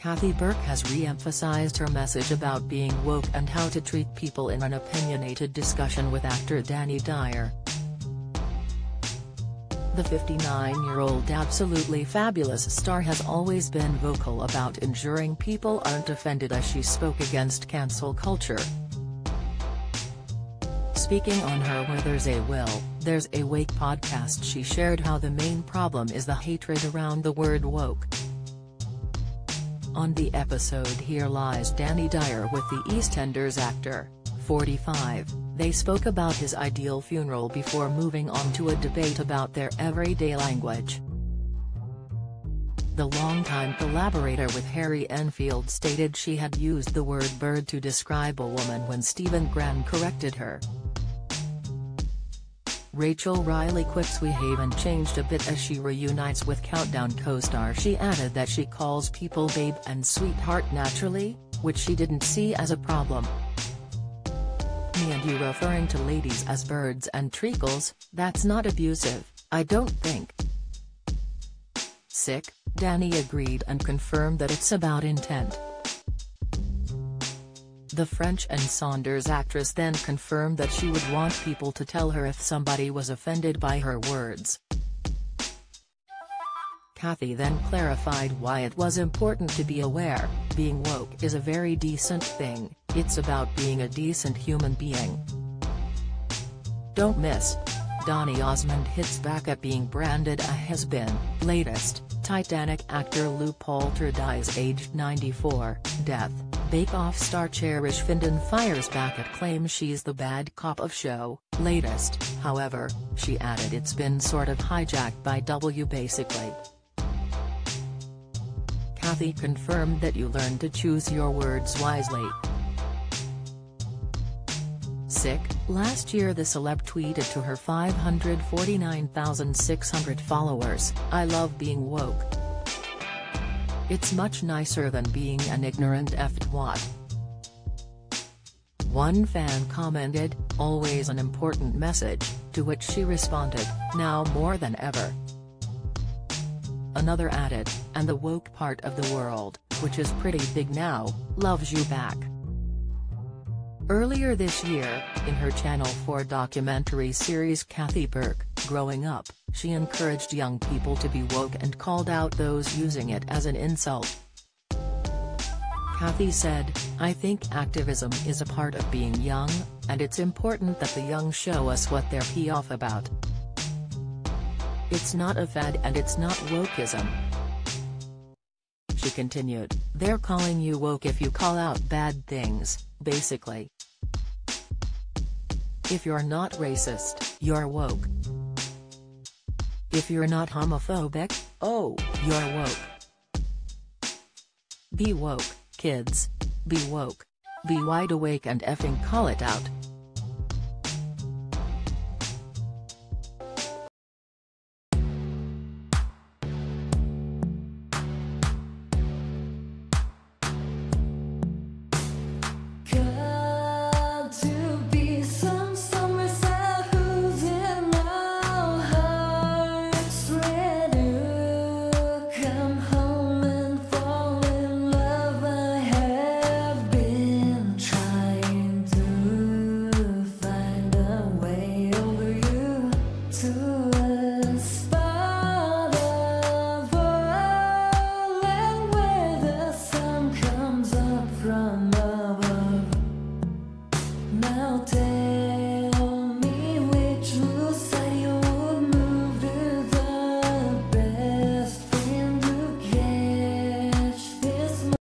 Kathy Burke has re-emphasized her message about being woke and how to treat people in an opinionated discussion with actor Danny Dyer. The 59-year-old absolutely fabulous star has always been vocal about ensuring people aren't offended as she spoke against cancel culture. Speaking on her Where There's a Will, There's a Wake podcast she shared how the main problem is the hatred around the word woke. On the episode Here Lies Danny Dyer with the EastEnders actor, 45, they spoke about his ideal funeral before moving on to a debate about their everyday language. The longtime collaborator with Harry Enfield stated she had used the word bird to describe a woman when Stephen Graham corrected her. Rachel Riley quips we haven't changed a bit as she reunites with Countdown co-star she added that she calls people babe and sweetheart naturally, which she didn't see as a problem. Me and you referring to ladies as birds and treacles, that's not abusive, I don't think. Sick, Danny agreed and confirmed that it's about intent. The French and Saunders actress then confirmed that she would want people to tell her if somebody was offended by her words. Kathy then clarified why it was important to be aware, being woke is a very decent thing, it's about being a decent human being. Don't miss. Donny Osmond hits back at being branded a has-been, latest, Titanic actor Lew Palter dies aged 94, death. Bake Off star Cherish Finden fires back at claims she's the bad cop of show, latest, however, she added it's been sort of hijacked by W basically. Kathy confirmed that you learn to choose your words wisely. Sick, last year the celeb tweeted to her 549,600 followers, I love being woke. It's much nicer than being an ignorant what. One fan commented, always an important message, to which she responded, now more than ever. Another added, and the woke part of the world, which is pretty big now, loves you back. Earlier this year, in her Channel 4 documentary series Kathy Burke, Growing Up, she encouraged young people to be woke and called out those using it as an insult. Kathy said, I think activism is a part of being young, and it's important that the young show us what they're pee off about. It's not a fad and it's not wokeism. She continued, they're calling you woke if you call out bad things, basically. If you're not racist, you're woke. If you're not homophobic, oh, you're woke. Be woke, kids. Be woke. Be wide awake and effing call it out.